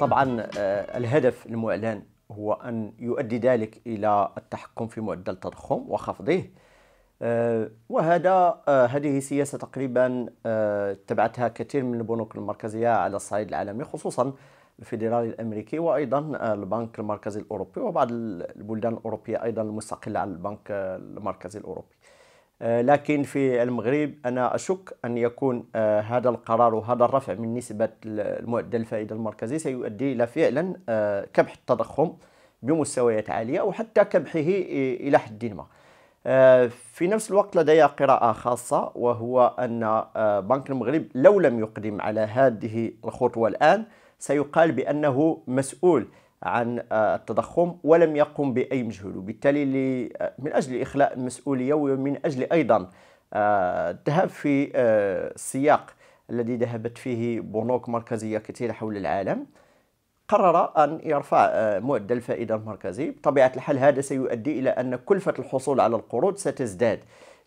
طبعا آه، الهدف المعلن هو أن يؤدي ذلك إلى التحكم في معدل التضخم وخفضه آه، وهذا آه، هذه سياسة تقريبا اتبعتها كثير من البنوك المركزية على الصعيد العالمي خصوصا الفيدرالي الأمريكي وأيضا البنك المركزي الأوروبي وبعض البلدان الأوروبية أيضا المستقلة عن البنك المركزي الأوروبي. آه، لكن في المغرب أنا أشك أن يكون آه، هذا القرار وهذا الرفع من نسبة المعدل الفائدة المركزي سيؤدي إلى فعلا آه، كبح التضخم بمستويات عالية وحتى كبحه إلى حد ما. في نفس الوقت لدي قراءة خاصة وهو أن بنك المغرب لو لم يقدم على هذه الخطوة الآن سيقال بأنه مسؤول عن آه، التضخم ولم يقم بأي مجهود. وبالتالي آه، من أجل إخلاء المسؤولية ومن أجل أيضا آه، الذهاب في السياق الذي ذهبت فيه بنوك مركزية كثيرة حول العالم قرر أن يرفع معدل الفائدة المركزي. بطبيعة الحال هذا سيؤدي إلى أن كلفة الحصول على القروض ستزداد.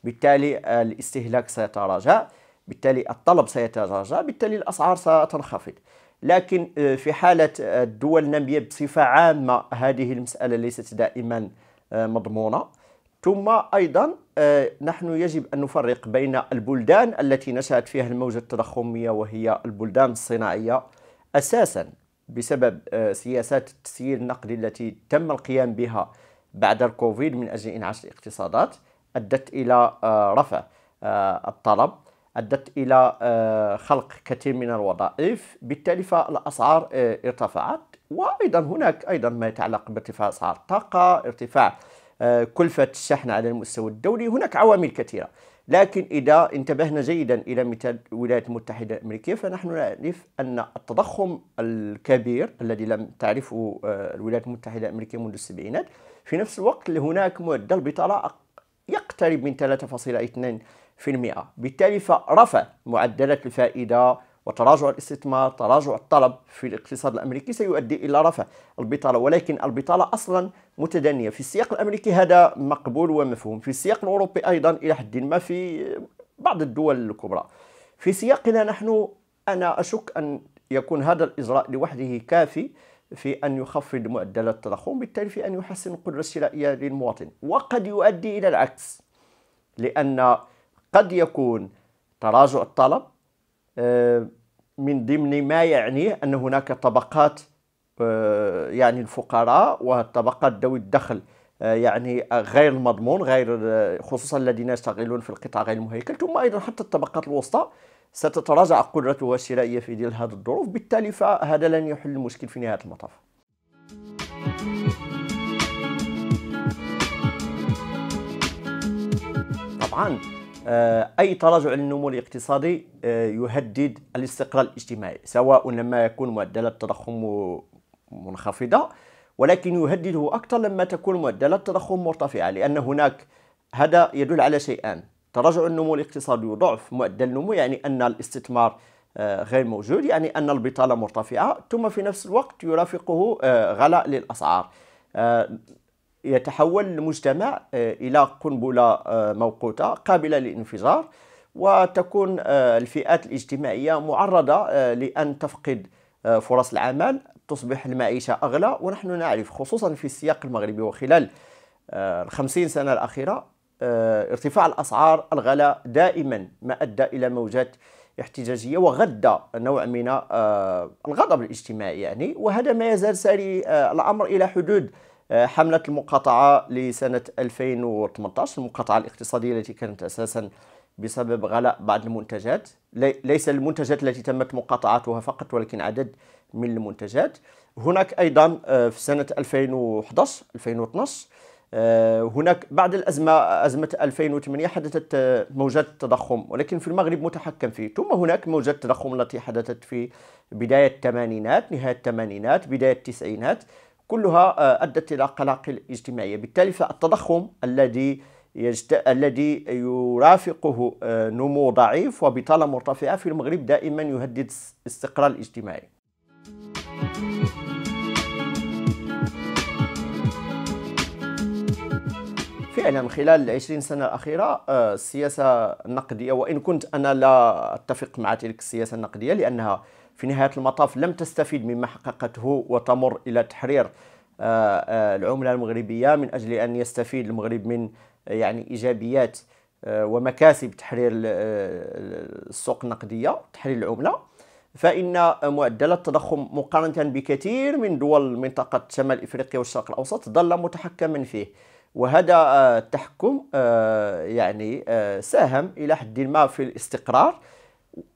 بالتالي الاستهلاك سيتراجع. بالتالي الطلب سيتراجع. بالتالي الأسعار ستنخفض. لكن آه، في حالة آه، الدول النامية بصفة عامة هذه المسألة ليست دائما آه، مضمونة. ثم أيضا نحن يجب أن نفرق بين البلدان التي نشأت فيها الموجة التضخمية وهي البلدان الصناعية. أساسا بسبب سياسات التسيير النقدي التي تم القيام بها بعد الكوفيد من أجل إنعاش الاقتصادات أدت إلى رفع الطلب. أدت إلى آه، خلق كثير من الوظائف. بالتالي فالأسعار آه، ارتفعت. وأيضا هناك أيضا ما يتعلق بارتفاع أسعار الطاقة ارتفاع آه، كلفة الشحن على المستوى الدولي. هناك عوامل كثيرة. لكن إذا انتبهنا جيدا إلى مثال الولايات المتحدة الأمريكية فنحن نعرف أن التضخم الكبير الذي لم تعرفه الولايات المتحدة الأمريكية منذ السبعينات في نفس الوقت هناك معدل بطالة يقترب من 3.2 في المئة بالتالي فرفع معدلات الفائدة وتراجع الاستثمار تراجع الطلب في الاقتصاد الأمريكي سيؤدي إلى رفع البطالة. ولكن البطالة أصلا متدنية. في السياق الأمريكي هذا مقبول ومفهوم. في السياق الأوروبي أيضا إلى حد ما في بعض الدول الكبرى. في سياقنا نحن أنا أشك أن يكون هذا الإجراء لوحده كافي في أن يخفض معدلات التضخم بالتالي في أن يحسن القدرة الشرائية للمواطن. وقد يؤدي إلى العكس لأن قد يكون تراجع الطلب آه، من ضمن ما يعنيه أن هناك طبقات آه، يعني الفقراء والطبقات ذوي الدخل آه، يعني غير المضمون غير خصوصا الذين يشتغلون في القطاع غير المهيكل. ثم أيضا حتى الطبقات الوسطى ستتراجع قدرتها الشرائية في ظل هذه الظروف. بالتالي فهذا لن يحل المشكل في نهاية المطاف. طبعا آه، أي تراجع للنمو الاقتصادي آه، يهدد الاستقرار الاجتماعي سواء لما يكون معدلات التضخم منخفضة ولكن يهدده أكثر لما تكون معدلات التضخم مرتفعة لأن هناك هذا يدل على شيئان. تراجع النمو الاقتصادي وضعف معدل النمو يعني أن الاستثمار آه، غير موجود يعني أن البطالة مرتفعة ثم في نفس الوقت يرافقه غلاء للأسعار. يتحول المجتمع آه، إلى قنبلة آه، موقوتة قابلة للانفجار وتكون آه، الفئات الاجتماعية معرضة لأن تفقد فرص العمل تصبح المعيشة أغلى. ونحن نعرف خصوصا في السياق المغربي وخلال الخمسين سنة الأخيرة ارتفاع الأسعار الغلاء دائما ما أدى إلى موجات احتجاجية وغدى نوع من الغضب الاجتماعي يعني. وهذا ما يزال ساري الأمر إلى حدود حملة المقاطعة لسنة 2018 المقاطعة الاقتصادية التي كانت أساسا بسبب غلاء بعض المنتجات. ليس المنتجات التي تمت مقاطعتها فقط ولكن عدد من المنتجات. هناك أيضا آه، في سنة 2011 2012 آه، هناك بعد الأزمة أزمة 2008 حدثت موجات تضخم ولكن في المغرب متحكم فيه. ثم هناك موجات تضخم التي حدثت في بداية الثمانينات نهاية الثمانينات بداية التسعينات. كلها آه، أدت إلى قلاقل اجتماعية. بالتالي فالتضخم الذي يجت... الذي يرافقه آه، نمو ضعيف وبطالة مرتفعة في المغرب دائما يهدد الاستقرار الاجتماعي. فعلا خلال العشرين سنة الأخيرة آه، السياسة النقدية وإن كنت أنا لا أتفق مع تلك السياسة النقدية لأنها في نهاية المطاف لم تستفيد مما حققته وتمر إلى تحرير العملة المغربية من أجل أن يستفيد المغرب من يعني إيجابيات ومكاسب تحرير السوق النقدية تحرير العملة. فإن معدل التضخم مقارنة بكثير من دول منطقة شمال إفريقيا والشرق الأوسط ظل متحكما فيه. وهذا آه، التحكم آه، يعني آه، ساهم إلى حد ما في الاستقرار.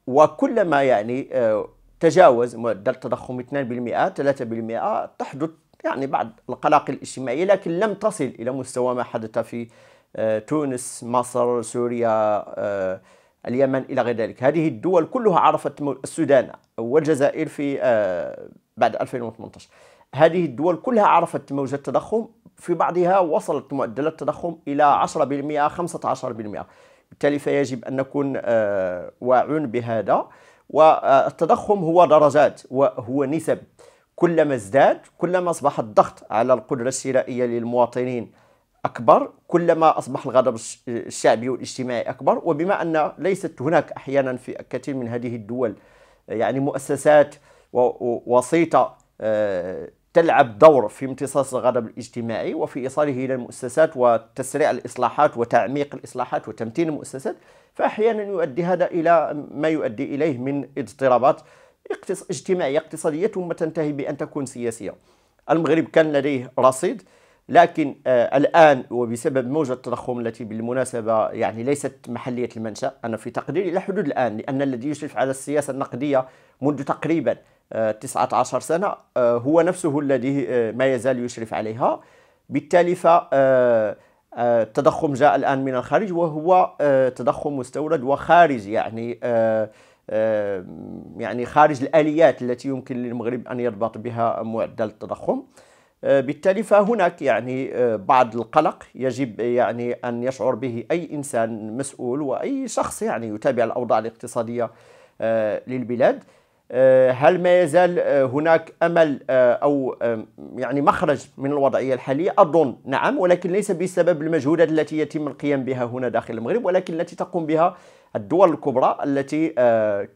وكلما يعني تجاوز معدل التضخم 2% 3% تحدث يعني بعض القلاقل الاجتماعية لكن لم تصل إلى مستوى ما حدث في تونس مصر سوريا اليمن إلى غير ذلك. هذه الدول كلها عرفت السودان والجزائر في آه، بعد 2018 هذه الدول كلها عرفت موجة التضخم في بعضها وصلت معدلات التضخم إلى 10% 15% بالتالي فيجب أن نكون آه، واعون بهذا. والتضخم هو درجات وهو نسب. كلما ازداد كلما أصبح الضغط على القدرة الشرائية للمواطنين أكبر كلما أصبح الغضب الشعبي والاجتماعي أكبر. وبما أن ليست هناك أحيانا في كثير من هذه الدول يعني مؤسسات وسيطة آه، تلعب دور في امتصاص الغضب الاجتماعي وفي إيصاله إلى المؤسسات وتسريع الإصلاحات وتعميق الإصلاحات وتمتين المؤسسات فأحيانا يؤدي هذا إلى ما يؤدي إليه من اضطرابات اجتماعية اقتصادية ثم تنتهي بأن تكون سياسية. المغرب كان لديه رصيد لكن آه الآن وبسبب موجة التضخم التي بالمناسبة يعني ليست محلية المنشأ أنا في تقديري إلى حدود الآن لأن الذي يشرف على السياسة النقدية منذ تقريبا آه 19 سنة آه هو نفسه الذي آه ما يزال يشرف عليها. بالتالي ف آه، جاء الآن من الخارج وهو تضخم مستورد وخارج يعني يعني خارج الآليات التي يمكن للمغرب أن يربط بها معدل التضخم. بالتالي فهناك يعني بعض القلق يجب يعني أن يشعر به أي إنسان مسؤول وأي شخص يعني يتابع الأوضاع الاقتصادية للبلاد. هل ما يزال هناك أمل أو يعني مخرج من الوضعية الحالية؟ أظن نعم ولكن ليس بسبب المجهودات التي يتم القيام بها هنا داخل المغرب ولكن التي تقوم بها الدول الكبرى التي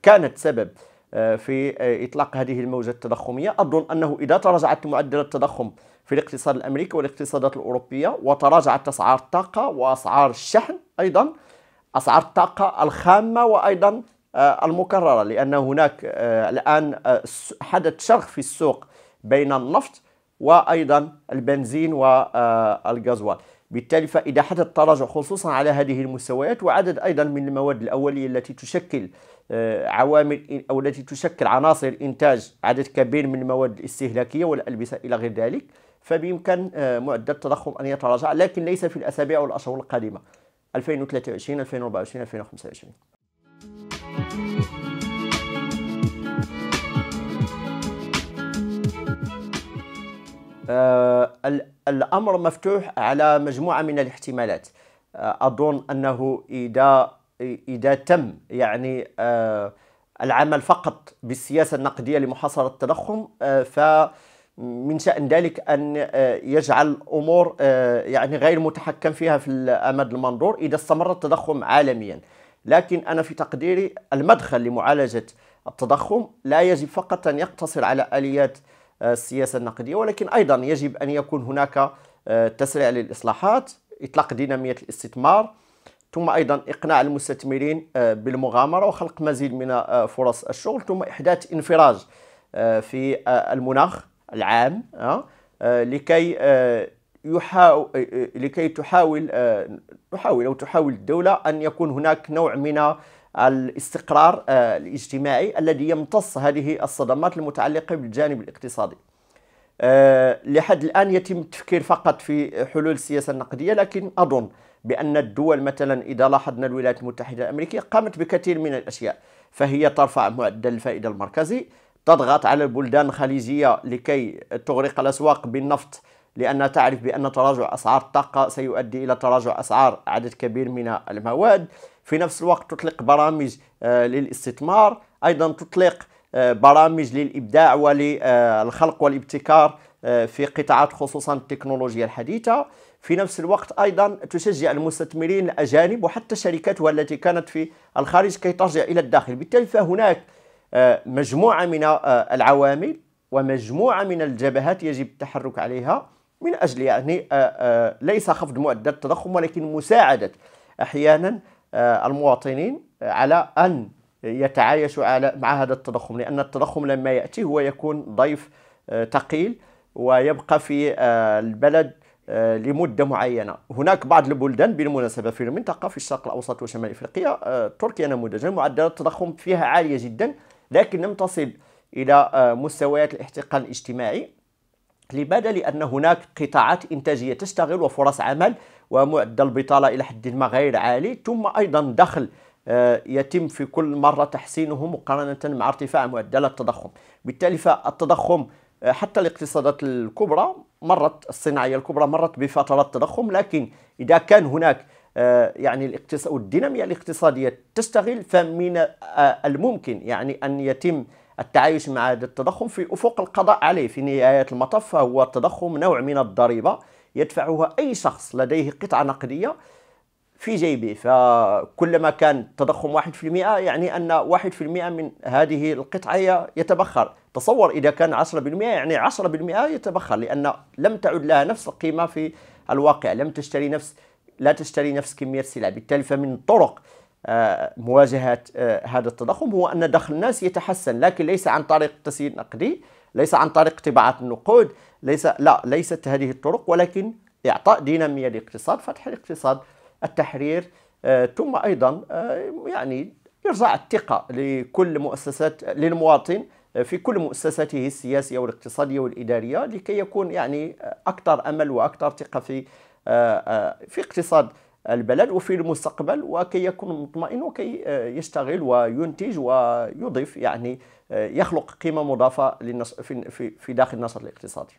كانت سبب آه، في آه، إطلاق هذه الموجة التضخمية أظن أنه إذا تراجعت معدل التضخم في الاقتصاد الأمريكي والاقتصادات الأوروبية وتراجعت أسعار الطاقة وأسعار الشحن أيضا أسعار الطاقة الخامة وأيضا آه، المكررة لأن هناك الآن حدث شرخ في السوق بين النفط وأيضا البنزين والغازوال بالتالي فإذا حدث تراجع خصوصا على هذه المستويات وعدد أيضا من المواد الأولية التي تشكل آه، عوامل أو التي تشكل عناصر إنتاج عدد كبير من المواد الاستهلاكية والألبسة إلى غير ذلك فبإمكان آه، معدل التضخم أن يتراجع لكن ليس في الأسابيع والأشهر القادمة 2023 2024 2025 آه الأمر مفتوح على مجموعة من الاحتمالات. آه أظن أنه إذا إذا تم يعني آه العمل فقط بالسياسة النقدية لمحاصرة التضخم آه فمن شأن ذلك أن يجعل الأمور يعني غير متحكم فيها في الأمد المنظور إذا استمر التضخم عالميا. لكن أنا في تقديري المدخل لمعالجة التضخم لا يجب فقط أن يقتصر على آليات آه، السياسة النقدية ولكن أيضا يجب أن يكون هناك تسريع للإصلاحات إطلاق دينامية الاستثمار ثم أيضا إقناع المستثمرين آه، بالمغامرة وخلق مزيد من آه، فرص الشغل ثم إحداث انفراج آه، في المناخ العام لكي يحاول لكي تحاول نحاول أو تحاول الدولة أن يكون هناك نوع من الاستقرار الاجتماعي الذي يمتص هذه الصدمات المتعلقة بالجانب الاقتصادي. لحد الآن يتم التفكير فقط في حلول السياسة النقدية لكن أظن بأن الدول مثلا إذا لاحظنا الولايات المتحدة الأمريكية قامت بكثير من الأشياء فهي ترفع معدل الفائدة المركزي تضغط على البلدان الخليجية لكي تغرق الأسواق بالنفط لأنها تعرف بأن تراجع أسعار الطاقة سيؤدي إلى تراجع أسعار عدد كبير من المواد. في نفس الوقت تطلق برامج آه، للاستثمار. أيضا تطلق آه، برامج للإبداع وللخلق والابتكار آه، في قطاعات خصوصا التكنولوجيا الحديثة. في نفس الوقت أيضا تشجع المستثمرين الأجانب وحتى شركاتها التي كانت في الخارج كي ترجع إلى الداخل. بالتالي فهناك مجموعة من العوامل ومجموعة من الجبهات يجب التحرك عليها. من أجل يعني ليس خفض معدل التضخم ولكن مساعدة أحيانا المواطنين على أن يتعايشوا على مع هذا التضخم لأن التضخم لما يأتي هو يكون ضيف ثقيل ويبقى في البلد آه، لمدة معينة. هناك بعض البلدان بالمناسبة في المنطقة في الشرق الأوسط وشمال إفريقيا آه، تركيا نموذجا معدلات التضخم فيها عاليه جدا لكن لم تصل إلى آه، مستويات الاحتقان الاجتماعي. لماذا؟ لأن هناك قطاعات إنتاجية تشتغل وفرص عمل ومعدل البطالة إلى حد ما غير عالي ثم أيضا دخل يتم في كل مرة تحسينه مقارنة مع ارتفاع معدل التضخم بالتالي فالتضخم حتى الاقتصادات الكبرى مرت الصناعية الكبرى مرت بفترات تضخم لكن إذا كان هناك آه، يعني الاقتصاد والديناميه الاقتصادية تشتغل فمن آه، الممكن يعني أن يتم التعايش مع هذا التضخم في أفق القضاء عليه. في نهاية المطاف فهو التضخم نوع من الضريبة يدفعها أي شخص لديه قطعة نقدية في جيبه. فكلما كان التضخم 1% يعني أن 1% من هذه القطعة يتبخر. تصور إذا كان 10% يعني 10% يتبخر لأن لم تعد لها نفس القيمة في الواقع. لم تشتري نفس لا تشتري نفس كمية السلع بالتالي فمن طرق آه، مواجهة آه، هذا التضخم هو أن دخل الناس يتحسن لكن ليس عن طريق التسيير النقدي ليس عن طريق طباعة النقود ليس لا ليست هذه الطرق ولكن إعطاء دينامية للاقتصاد فتح الاقتصاد التحرير آه، ثم أيضا آه، يعني إرجاع الثقة لكل مؤسسات للمواطن آه، في كل مؤسساته السياسية والاقتصادية والإدارية لكي يكون يعني أكثر أمل وأكثر ثقة في في اقتصاد البلد وفي المستقبل وكي يكون مطمئن وكي يشتغل وينتج ويضيف يعني يخلق قيمة مضافة في داخل النشاط الاقتصادي.